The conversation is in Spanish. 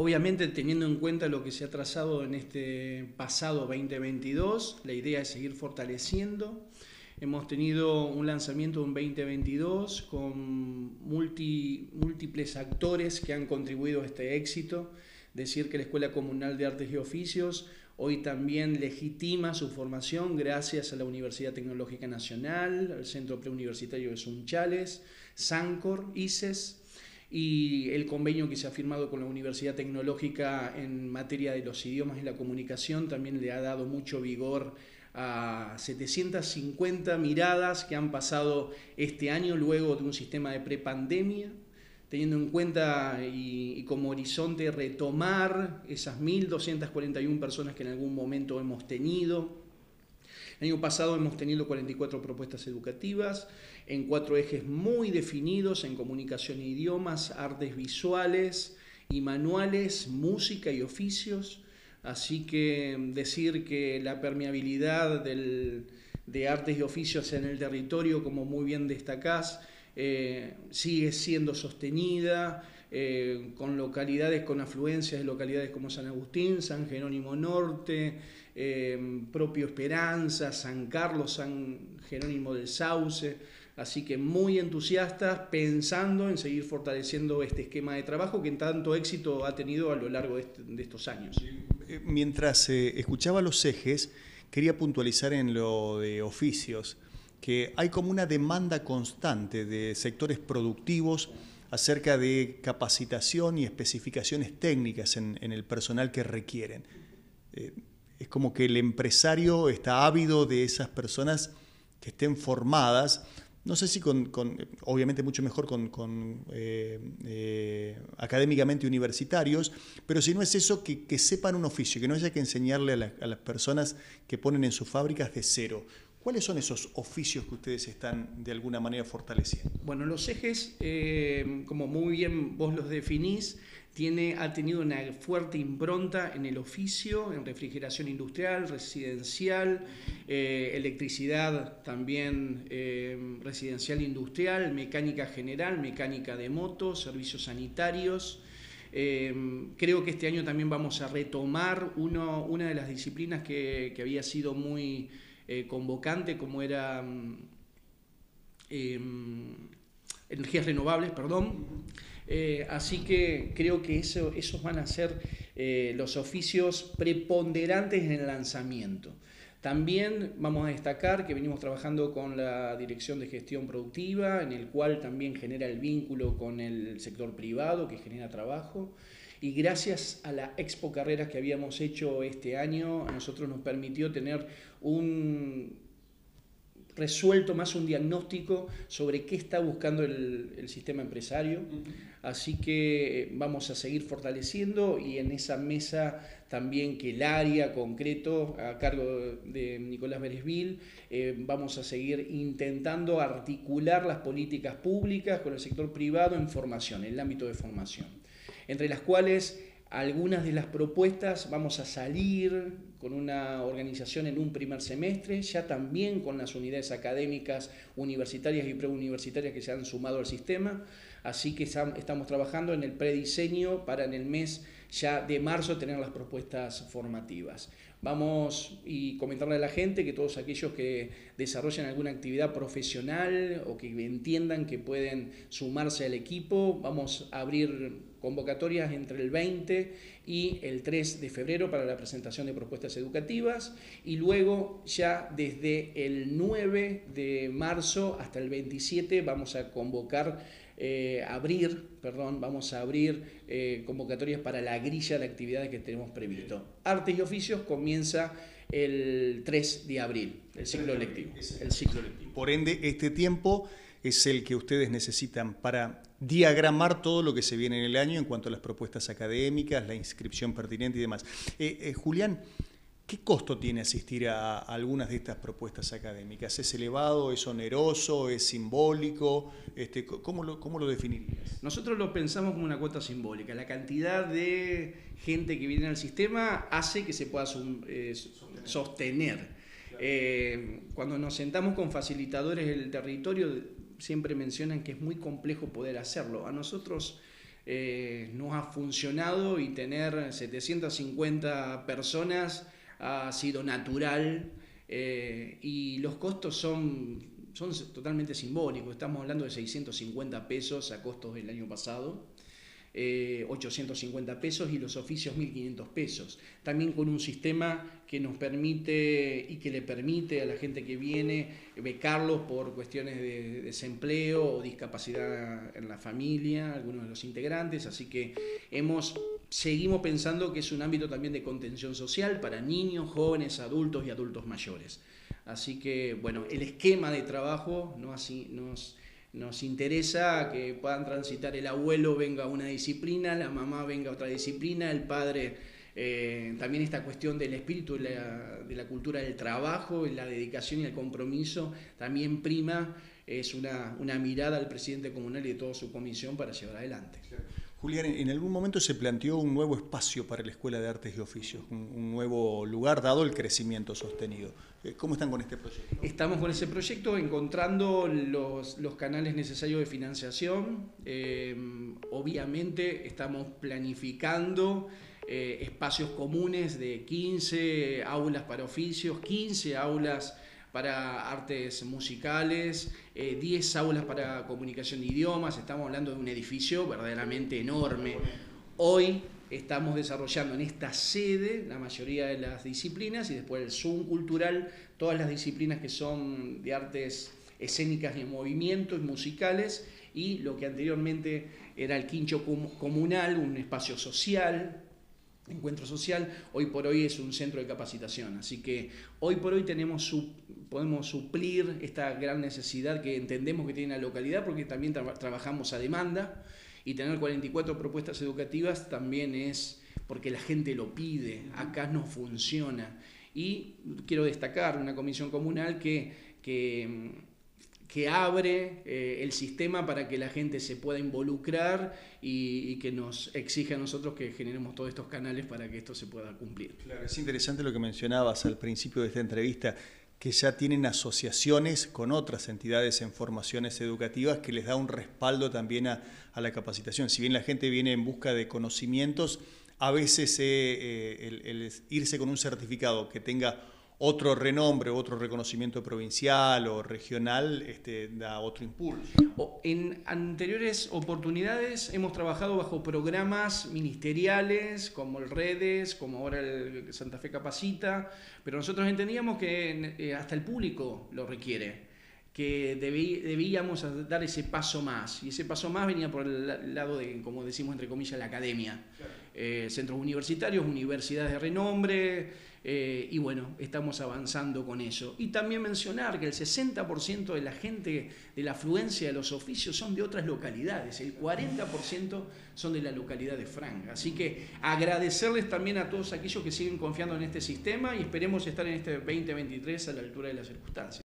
Obviamente teniendo en cuenta lo que se ha trazado en este pasado 2022, la idea es seguir fortaleciendo. Hemos tenido un lanzamiento en 2022 con múltiples actores que han contribuido a este éxito. Decir que la Escuela Comunal de Artes y Oficios hoy también legitima su formación gracias a la Universidad Tecnológica Nacional, al Centro Preuniversitario de Sunchales, SANCOR, ICES, y el convenio que se ha firmado con la Universidad Tecnológica en materia de los idiomas y la comunicación también le ha dado mucho vigor a 750 miradas que han pasado este año luego de un sistema de prepandemia, teniendo en cuenta y, y, como horizonte retomar esas 1.241 personas que en algún momento hemos tenido. El año pasado hemos tenido 44 propuestas educativas, en cuatro ejes muy definidos en comunicación e idiomas, artes visuales y manuales, música y oficios. Así que decir que la permeabilidad de artes y oficios en el territorio, como muy bien destacás, eh, sigue siendo sostenida eh, con localidades, con afluencias de localidades como San Agustín, San Jerónimo Norte, eh, propio Esperanza, San Carlos, San Jerónimo del Sauce. Así que muy entusiastas pensando en seguir fortaleciendo este esquema de trabajo que tanto éxito ha tenido a lo largo de, este, estos años. Eh, mientras escuchaba los ejes, quería puntualizar en lo de oficios, que hay como una demanda constante de sectores productivos acerca de capacitación y especificaciones técnicas en, el personal que requieren. Eh, es como que el empresario está ávido de esas personas que estén formadas no sé si con, obviamente mucho mejor con, eh, eh, académicamente universitarios, pero si no es eso, que, sepan un oficio, que no haya que enseñarle a, las personas que ponen en sus fábricas de cero. ¿Cuáles son esos oficios que ustedes están de alguna manera fortaleciendo? Bueno, los ejes, eh, como muy bien vos los definís, ha tenido una fuerte impronta en el oficio, en refrigeración industrial, residencial, eh, electricidad también eh, residencial industrial, mecánica general, mecánica de motos, servicios sanitarios. Eh, creo que este año también vamos a retomar una de las disciplinas que, que había sido muy convocante, como era mm, em, energías renovables, perdón. Eh, así que creo que eso, esos van a ser eh, los oficios preponderantes en el lanzamiento. También vamos a destacar que venimos trabajando con la Dirección de Gestión Productiva, en el cual también genera el vínculo con el sector privado, que genera trabajo. Y gracias a la Expo Carreras que habíamos hecho este año, a nosotros nos permitió tener un resuelto más un diagnóstico sobre qué está buscando el, sistema empresario. Así que eh, vamos a seguir fortaleciendo y en esa mesa también que el área concreto a cargo de Nicolás Beresville, eh, vamos a seguir intentando articular las políticas públicas con el sector privado en formación, en el ámbito de formación, entre las cuales algunas de las propuestas vamos a salir con una organización en un primer semestre, ya también con las unidades académicas universitarias y preuniversitarias que se han sumado al sistema, así que estamos trabajando en el prediseño para en el mes ya de marzo tener las propuestas formativas. Vamos y comentarle a la gente que todos aquellos que desarrollen alguna actividad profesional o que entiendan que pueden sumarse al equipo, vamos a abrir convocatorias entre el 20 y el 3 de febrero para la presentación de propuestas educativas y luego ya desde el 9 de marzo hasta el 27 vamos a convocar, eh, abrir, perdón, vamos a abrir eh, convocatorias para la grilla de actividades que tenemos previsto. Artes y oficios comienza el 3 de abril, el ciclo lectivo. El ciclo lectivo. Por ende, este tiempo es el que ustedes necesitan para diagramar todo lo que se viene en el año en cuanto a las propuestas académicas, la inscripción pertinente y demás. Eh, eh, Julián, ¿qué costo tiene asistir a, algunas de estas propuestas académicas? ¿Es elevado, es oneroso, es simbólico? Este, ¿cómo, lo, ¿Cómo lo definirías? Nosotros lo pensamos como una cuota simbólica. La cantidad de gente que viene al sistema hace que se pueda eh, sostener. cuando nos sentamos con facilitadores del territorio, siempre mencionan que es muy complejo poder hacerlo. A nosotros eh, no ha funcionado y tener 750 personas ha sido natural eh, y los costos son, son totalmente simbólicos. Estamos hablando de 650 pesos a costos del año pasado 850 eh, pesos y los oficios 1.500 pesos. También con un sistema que nos permite y que le permite a la gente que viene becarlos por cuestiones de desempleo o discapacidad en la familia, algunos de los integrantes. Así que hemos, seguimos pensando que es un ámbito también de contención social para niños, jóvenes, adultos y adultos mayores. Así que, bueno, el esquema de trabajo no así, nos nos interesa que puedan transitar el abuelo venga a una disciplina, la mamá venga a otra disciplina, el padre eh, también esta cuestión del espíritu de la, cultura del trabajo, la dedicación y el compromiso también prima, es una, una mirada al presidente comunal y de toda su comisión para llevar adelante. Julián, en algún momento se planteó un nuevo espacio para la Escuela de Artes y Oficios, un, nuevo lugar dado el crecimiento sostenido. Eh, ¿Cómo están con este proyecto? Estamos con ese proyecto encontrando los, canales necesarios de financiación. Eh, obviamente estamos planificando eh, espacios comunes de 15 aulas para oficios, 15 aulas para artes musicales, 10 eh, aulas para comunicación de idiomas, estamos hablando de un edificio verdaderamente enorme. Hoy estamos desarrollando en esta sede la mayoría de las disciplinas y después el Zoom cultural, todas las disciplinas que son de artes escénicas y de movimientos musicales y lo que anteriormente era el quincho comunal, un espacio social, encuentro social, hoy por hoy es un centro de capacitación. Así que hoy por hoy tenemos podemos suplir esta gran necesidad que entendemos que tiene la localidad, porque también trabajamos a demanda y tener 44 propuestas educativas también es porque la gente lo pide, acá no funciona. Y quiero destacar una comisión comunal que, que que abre eh, el sistema para que la gente se pueda involucrar y, que nos exige a nosotros que generemos todos estos canales para que esto se pueda cumplir. Claro, es interesante lo que mencionabas al principio de esta entrevista, que ya tienen asociaciones con otras entidades en formaciones educativas que les da un respaldo también a, la capacitación. Si bien la gente viene en busca de conocimientos, a veces eh, eh, el irse con un certificado que tenga otro renombre, otro reconocimiento provincial o regional este, da otro impulso. En anteriores oportunidades hemos trabajado bajo programas ministeriales como el Redes, como ahora el Santa Fe Capacita, pero nosotros entendíamos que eh, hasta el público lo requiere que debíamos dar ese paso más. Y ese paso más venía por el lado de, como decimos entre comillas, la academia. Eh, centros universitarios, universidades de renombre, eh, y bueno, estamos avanzando con eso. Y también mencionar que el 60% de la gente de la afluencia de los oficios son de otras localidades, el 40% son de la localidad de Franga. Así que agradecerles también a todos aquellos que siguen confiando en este sistema y esperemos estar en este 2023 a la altura de las circunstancias.